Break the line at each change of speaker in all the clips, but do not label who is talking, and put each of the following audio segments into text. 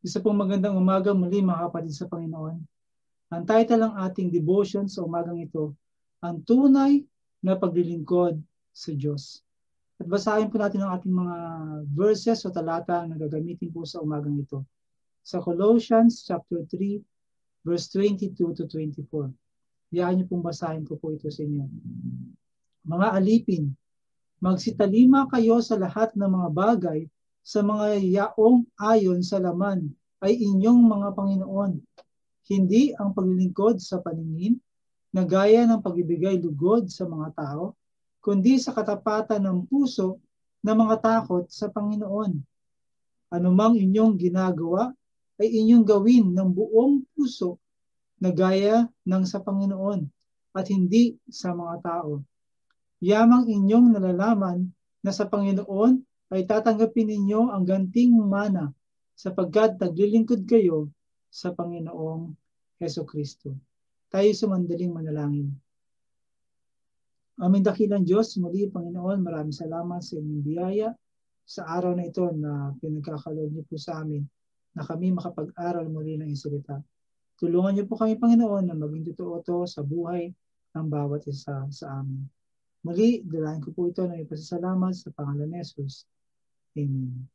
Isa pong magandang umaga muli mga kapatid sa Panginoon. Ang title ng ating devotion sa umagang ito, ang tunay na paglilingkod sa Diyos. At basahin po natin ang ating mga verses o talata na gagamitin po sa umagang ito. Sa Colossians chapter 3, verse 22 to 24. Diyan niyo pong basahin ko po ito sa inyo. Mga alipin, magsitalima kayo sa lahat ng mga bagay sa mga yaong ayon sa laman ay inyong mga Panginoon. Hindi ang paglilingkod sa paningin na gaya ng pagibigay lugod sa mga tao, kundi sa katapatan ng puso na mga takot sa Panginoon. Anumang inyong ginagawa ay inyong gawin ng buong puso na gaya ng sa Panginoon at hindi sa mga tao. Yamang inyong nalalaman na sa Panginoon ay tatanggapin ninyo ang ganting mana sapagkat naglilingkod kayo sa Panginoong Heso Kristo. Tayo sumandaling manalangin. Aming dakilang Diyos, muli Panginoon, maraming salamat sa inyong biyaya sa araw na ito na pinagkakaloob niyo po sa amin na kami makapag-aral muli ng isalita. Tulungan niyo po kami, Panginoon, na maging totoo to sa buhay ng bawat isa sa amin. Muli, dalahin ko po ito ng ipasasalamat sa pangalan ni Jesus. Amen.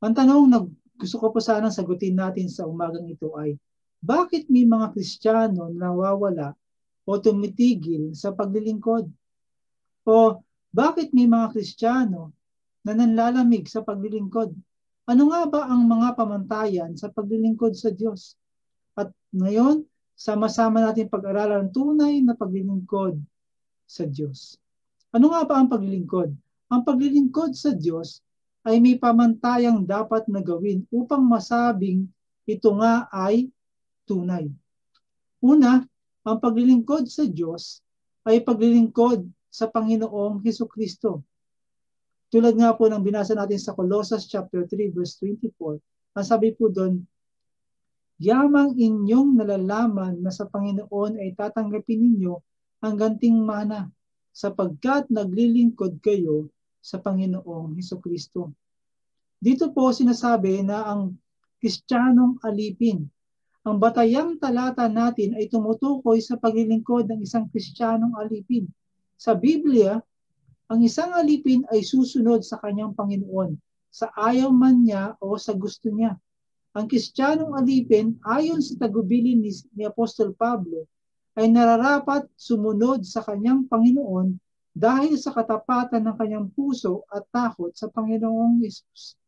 Ang tanong na gusto ko po sana sagutin natin sa umagang ito ay, bakit may mga Kristiyano nawawala o tumitigil sa paglilingkod? O bakit may mga Kristiyano na nanlalamig sa paglilingkod? Ano nga ba ang mga pamantayan sa paglilingkod sa Diyos? At ngayon, sama-sama natin pag-aralan tunay na paglilingkod sa Diyos. Ano nga ba ang paglilingkod? Ang paglilingkod sa Diyos ay may pamantayang dapat na gawin upang masabing ito nga ay tunay. Una, ang paglilingkod sa Diyos ay paglilingkod sa Panginoong Heso Kristo. Tulad nga po ng binasa natin sa Colossus chapter 3 verse 24, ang sabi po doon, Yamang inyong nalalaman na sa Panginoon ay tatanggapin ninyo ang ganting mana sapagkat naglilingkod kayo sa Panginoong Heso Kristo. Dito po sinasabi na ang Kristiyanong alipin. Ang batayang talata natin ay tumutukoy sa paglilingkod ng isang Kristiyanong alipin. Sa Biblia, ang isang alipin ay susunod sa kanyang Panginoon sa ayaw man niya o sa gusto niya. Ang Kristiyanong alipin, ayon sa tagubilin ni, ni Apostol Pablo, ay nararapat sumunod sa kanyang Panginoon dahil sa katapatan ng kanyang puso at takot sa Panginoong Yesus.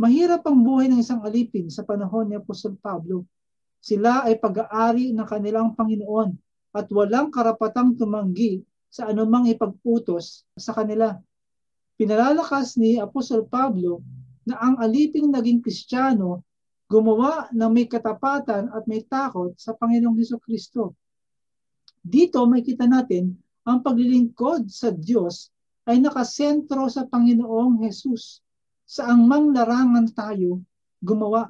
Mahirap ang buhay ng isang alipin sa panahon ni Apostol Pablo. Sila ay pag-aari ng kanilang Panginoon at walang karapatang tumanggi sa anumang ipagputos sa kanila. Pinalalakas ni Apostol Pablo na ang aliping naging Kristiyano gumawa ng may katapatan at may takot sa Panginoong Heso Kristo. Dito makita natin ang paglilingkod sa Diyos ay nakasentro sa Panginoong Hesus. Saang mang larangan tayo gumawa.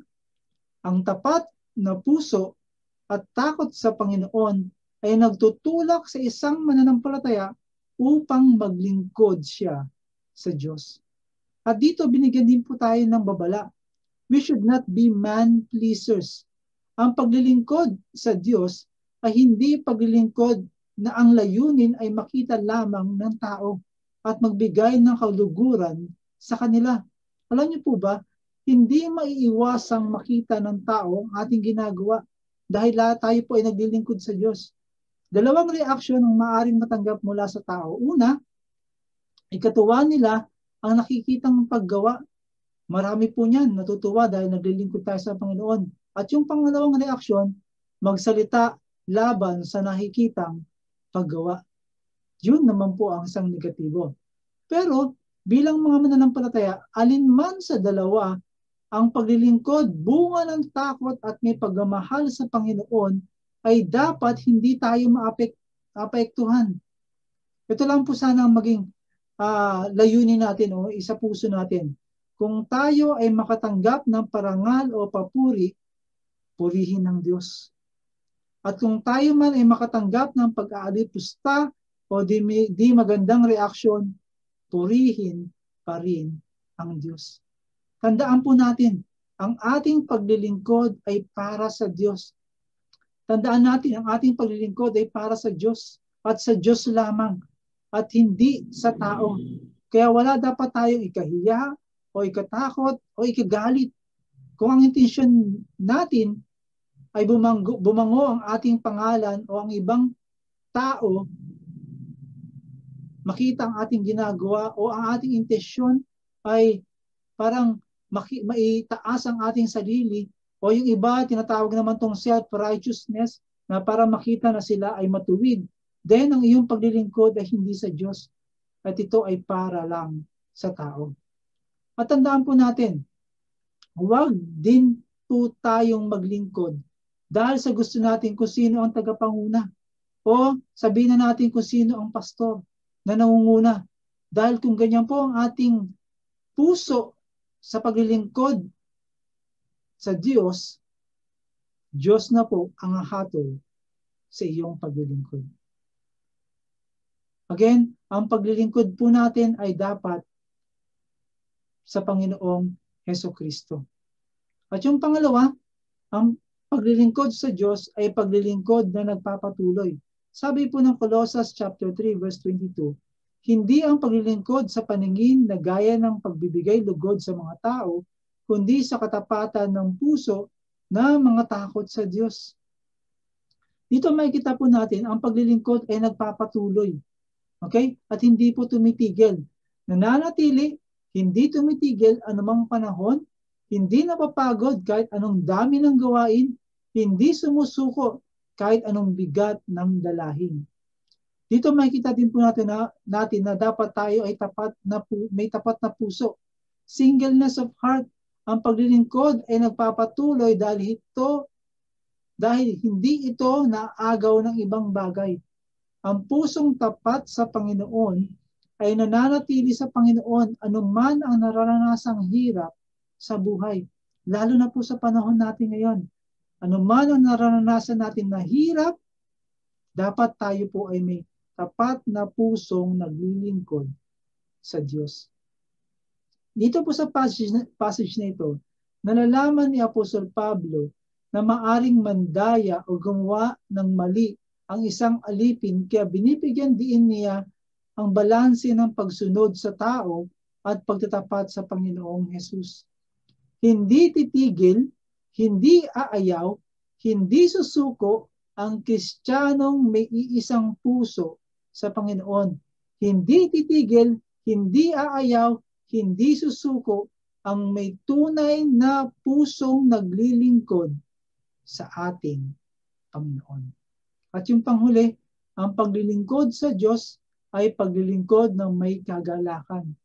Ang tapat na puso at takot sa Panginoon ay nagtutulak sa isang mananampalataya upang maglingkod siya sa Diyos. At dito binigyan din po tayo ng babala. We should not be man pleasers. Ang paglilingkod sa Diyos ay hindi paglilingkod na ang layunin ay makita lamang ng tao at magbigay ng kaluguran sa kanila. Alam niyo po ba, hindi maiiwasang makita ng tao ang ating ginagawa dahil lahat tayo po ay naglilingkod sa Diyos. Dalawang reaksyon ang maaring matanggap mula sa tao. Una, ikatuwa nila ang nakikitang paggawa. Marami po niyan natutuwa dahil naglilingkod tayo sa Panginoon. At yung pangalawang reaksyon, magsalita laban sa nakikitang paggawa. Yun naman po ang isang negatibo. Pero bilang mga mananampalataya, alinman sa dalawa, ang paglilingkod, bunga ng takot at may pagmamahal sa Panginoon ay dapat hindi tayo maapektuhan. Ito lang po sana ang maging uh, layunin natin o isa puso natin. Kung tayo ay makatanggap ng parangal o papuri, purihin ng Diyos. At kung tayo man ay makatanggap ng pag-aalipusta o di, di magandang reaksyon, purihin pa rin ang Diyos. Tandaan po natin, ang ating paglilingkod ay para sa Diyos. Tandaan natin, ang ating paglilingkod ay para sa Diyos at sa Diyos lamang at hindi sa tao. Kaya wala dapat tayong ikahiya o ikatakot o ikagalit. Kung ang intensyon natin ay bumango, bumango ang ating pangalan o ang ibang tao makita ang ating ginagawa o ang ating intensyon ay parang maki, maitaas ang ating sarili o yung iba tinatawag naman tong self-righteousness na para makita na sila ay matuwid. Then ang iyong paglilingkod ay hindi sa Diyos at ito ay para lang sa tao. At tandaan po natin, huwag din po tayong maglingkod dahil sa gusto natin kung sino ang tagapanguna o sabihin na natin kung sino ang pastor na nangunguna. Dahil kung ganyan po ang ating puso sa paglilingkod sa Diyos, Diyos na po ang hatol sa iyong paglilingkod. Again, ang paglilingkod po natin ay dapat sa Panginoong Heso Kristo. At yung pangalawa, ang paglilingkod sa Diyos ay paglilingkod na nagpapatuloy. Sabi po ng Colossus chapter 3 verse 22, hindi ang paglilingkod sa paningin na gaya ng pagbibigay lugod sa mga tao, kundi sa katapatan ng puso na mga takot sa Diyos. Dito makikita po natin ang paglilingkod ay nagpapatuloy. Okay? At hindi po tumitigil. Nananatili, hindi tumitigil anumang panahon, hindi napapagod kahit anong dami ng gawain, hindi sumusuko kahit anong bigat ng dalahin. Dito makikita din po natin na, natin na dapat tayo ay tapat na may tapat na puso. Singleness of heart. Ang paglilingkod ay nagpapatuloy dahil ito dahil hindi ito naagaw ng ibang bagay. Ang pusong tapat sa Panginoon ay nananatili sa Panginoon anuman ang nararanasang hirap sa buhay. Lalo na po sa panahon natin ngayon ano man ang naranasan natin na hirap, dapat tayo po ay may tapat na pusong naglilingkod sa Diyos. Dito po sa passage na, passage na ito, nalalaman ni Apostol Pablo na maaring mandaya o gumawa ng mali ang isang alipin kaya binibigyan din niya ang balanse ng pagsunod sa tao at pagtatapat sa Panginoong Hesus. Hindi titigil hindi aayaw, hindi susuko ang Kristiyanong may iisang puso sa Panginoon. Hindi titigil, hindi aayaw, hindi susuko ang may tunay na pusong naglilingkod sa ating Panginoon. At yung panghuli, ang paglilingkod sa Diyos ay paglilingkod ng may kagalakan.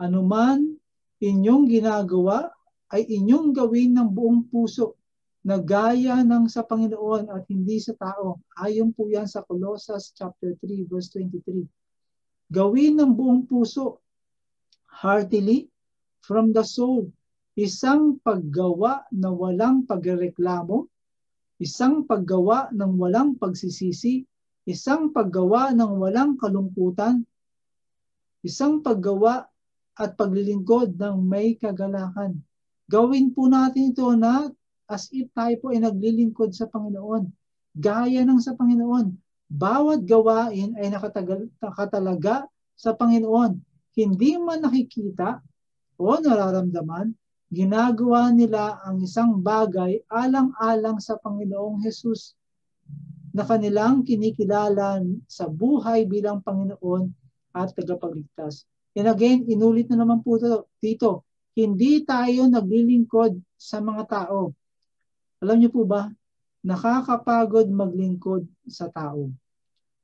Anuman inyong ginagawa ay inyong gawin ng buong puso na gaya ng sa Panginoon at hindi sa tao. Ayon po yan sa Colossus chapter 3 verse 23. Gawin ng buong puso, heartily, from the soul, isang paggawa na walang pagreklamo, isang paggawa ng walang pagsisisi, isang paggawa ng walang kalungkutan, isang paggawa at paglilingkod ng may kagalakan Gawin po natin ito na as if tayo po ay naglilingkod sa Panginoon. Gaya ng sa Panginoon. Bawat gawain ay nakatagal, nakatalaga sa Panginoon. Hindi man nakikita o nararamdaman, ginagawa nila ang isang bagay alang-alang sa Panginoong Hesus na kanilang kinikilala sa buhay bilang Panginoon at tagapagligtas. And again, inulit na naman po dito, hindi tayo naglilingkod sa mga tao. Alam niyo po ba, nakakapagod maglingkod sa tao.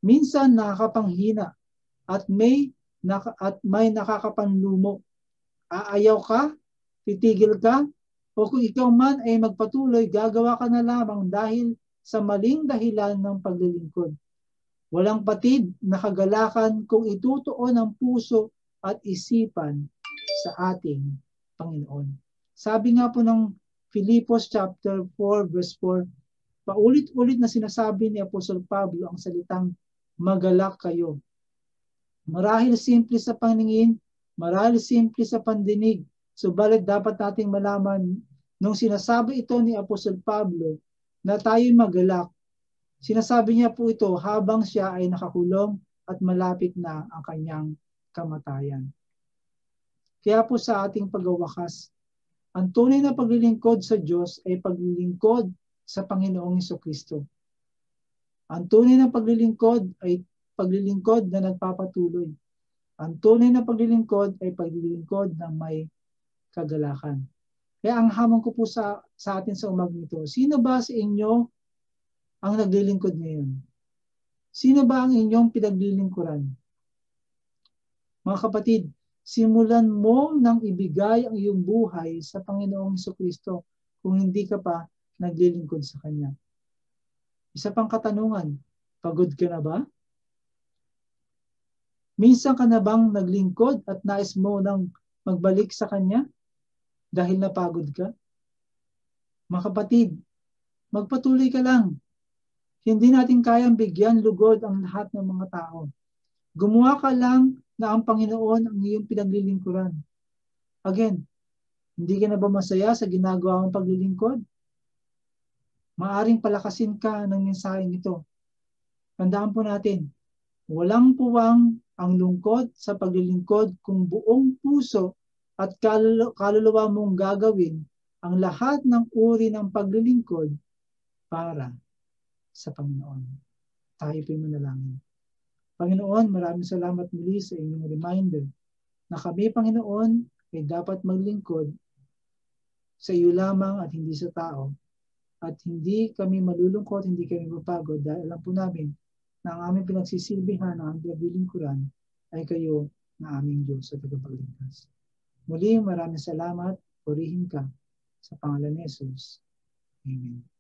Minsan nakakapanghina at may at may nakakapanlumo. Aayaw ka, titigil ka, o kung ikaw man ay magpatuloy, gagawa ka na lamang dahil sa maling dahilan ng paglilingkod. Walang patid na kagalakan kung itutuon ang puso at isipan sa ating Panginoon. Sabi nga po ng Filipos chapter 4 verse 4, paulit-ulit na sinasabi ni Apostol Pablo ang salitang magalak kayo. Marahil simple sa paningin, marahil simple sa pandinig, subalit dapat nating malaman Nung sinasabi ito ni Apostol Pablo na tayo'y magalak, sinasabi niya po ito habang siya ay nakakulong at malapit na ang kanyang kamatayan. Kaya po sa ating pagwawakas, ang tunay na paglilingkod sa Diyos ay paglilingkod sa Panginoong Iso Kristo. Ang tunay na paglilingkod ay paglilingkod na nagpapatuloy. Ang tunay na paglilingkod ay paglilingkod na may kagalakan. Kaya ang hamon ko po sa, sa atin sa umag nito, sino ba sa inyo ang naglilingkod ngayon? Sino ba ang inyong pinaglilingkuran? Mga kapatid, simulan mo nang ibigay ang iyong buhay sa Panginoong Heso Kristo kung hindi ka pa naglilingkod sa Kanya. Isa pang katanungan, pagod ka na ba? Minsan ka na bang naglingkod at nais mo nang magbalik sa Kanya dahil napagod ka? Mga kapatid, magpatuloy ka lang. Hindi natin kayang bigyan lugod ang lahat ng mga tao. Gumawa ka lang na ang Panginoon ang iyong pinaglilingkuran. Again, hindi ka na ba masaya sa ginagawa mong paglilingkod? Maaring palakasin ka ng mensaheng ito. Tandaan po natin, walang puwang ang lungkot sa paglilingkod kung buong puso at kaluluwa mong gagawin ang lahat ng uri ng paglilingkod para sa Panginoon. Tayo po'y manalangin. Panginoon, maraming salamat muli sa inyong reminder na kami, Panginoon, ay dapat maglingkod sa iyo lamang at hindi sa tao. At hindi kami malulungkot, hindi kami mapagod dahil alam po namin na ang aming pinagsisilbihan, ang aming pinaglilingkuran ay kayo na aming Diyos sa tagapagligtas. Muli, maraming salamat. Purihin ka sa pangalan ni Jesus. Amen.